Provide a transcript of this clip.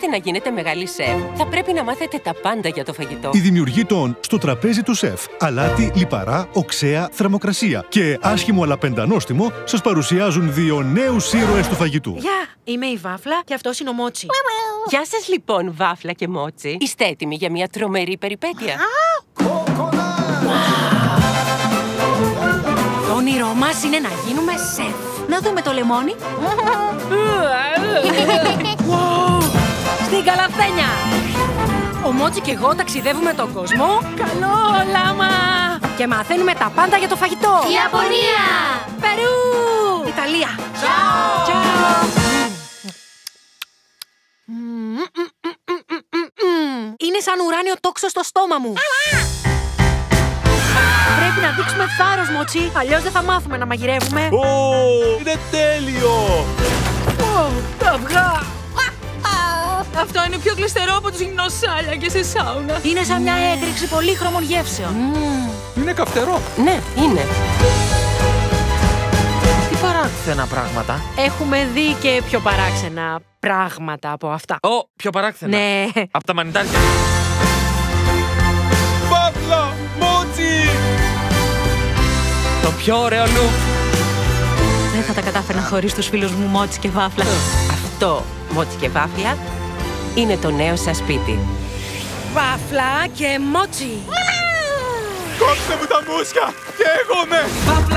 θέλετε να γίνετε μεγάλη σεφ, θα πρέπει να μάθετε τα πάντα για το φαγητό. Η δημιουργή των στο τραπέζι του σεφ. Αλάτι, λιπαρά, οξέα, θερμοκρασία και άσχημο αλλά πεντανόστιμο σας παρουσιάζουν δύο νέους ήρωες του φαγητού. Γεια! Είμαι η Βάφλα και αυτός είναι ο Μότσι. Γεια σας λοιπόν, Βάφλα και Μότσι. Είστε έτοιμοι για μια τρομερή περιπέτεια; Το όνειρό μας είναι να γίνουμε σεφ. Να δούμε το λεμόνι. Στην Καλαθένια! Ο Μότσι και εγώ ταξιδεύουμε τον κόσμο. Καλό λάμα! Και μαθαίνουμε τα πάντα για το φαγητό. Ιαπωνία! Περού! Ιταλία! Ciao! Ciao! Είναι σαν ουράνιο τόξο στο στόμα μου. Πρέπει να δείξουμε θάρρος, Μότσι. Αλλιώς δεν θα μάθουμε να μαγειρεύουμε. Ω, είναι τέλειο! Αυτό είναι πιο κλειστερό από τους γυμνοσάλια και σε σάουνα. Είναι σαν μια έκρηξη πολύχρωμων γεύσεων. Είναι καυτερό. Ναι, είναι. Τι παράξενα πράγματα. Έχουμε δει και πιο παράξενα πράγματα από αυτά. Ω, πιο παράξενα. Ναι. Από τα μανιτάρια. Βάφλα! Μότσι! Το πιο ωραίο look. Δεν θα τα κατάφερα χωρίς τους φίλους μου Μότσι και Βάφλα. Αυτό, Μότσι και Βάφλα, είναι το νέο σας σπίτι. Βάφλα και Μότσι. Κόψτε μου τα μουσια! Καίγομαι! Βάφλα